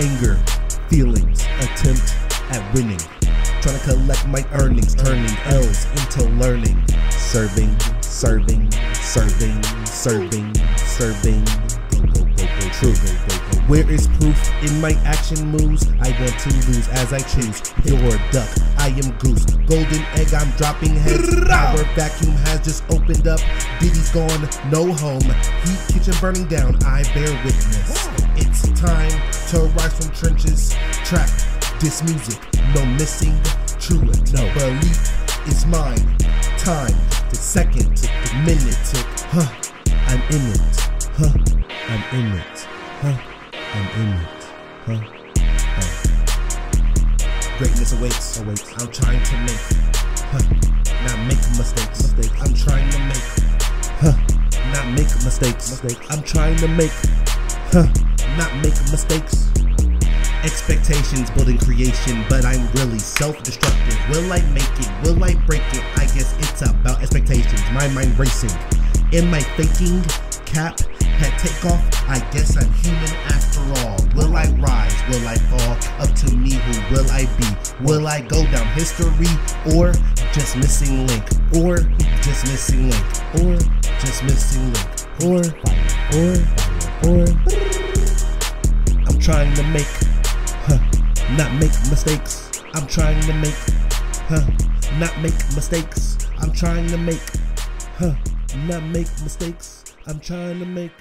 anger, feelings, attempt at winning. Trying to collect my earnings, turning L's into learning. Serving, serving, serving, serving, serving. Go, go, go, go, true. Go, go. Where is proof in my action moves? I want to lose as I choose. Pure duck, I am goose. Golden egg, I'm dropping heads. Power vacuum has just opened up. Diddy's gone, no home. Heat kitchen burning down, I bear witness. It's time to rise from trenches. Track this music, no missing. True no belief is mine. Time, the second, the minute, huh? I'm in it, huh? I'm in it, huh? huh. Greatness awaits, awaits. I'm trying to make, huh? Not make mistakes, mistakes. I'm trying to make, huh? Not make mistakes, mistakes. I'm trying to make, huh? Not make mistakes. Expectations building creation, but I'm really self-destructive. Will I make it? Will I break it? I guess it's about expectations. My mind racing. Am I faking? Cap takeoff. I guess I'm human after all. Will I rise? Will I fall? Up to me, who will I be? Will I go down history or just missing link? Or just missing link? Or just missing link? Or or or I'm trying to make huh, not make mistakes. I'm trying to make, huh, not make mistakes. I'm trying to make, huh, not make mistakes. I'm trying to make.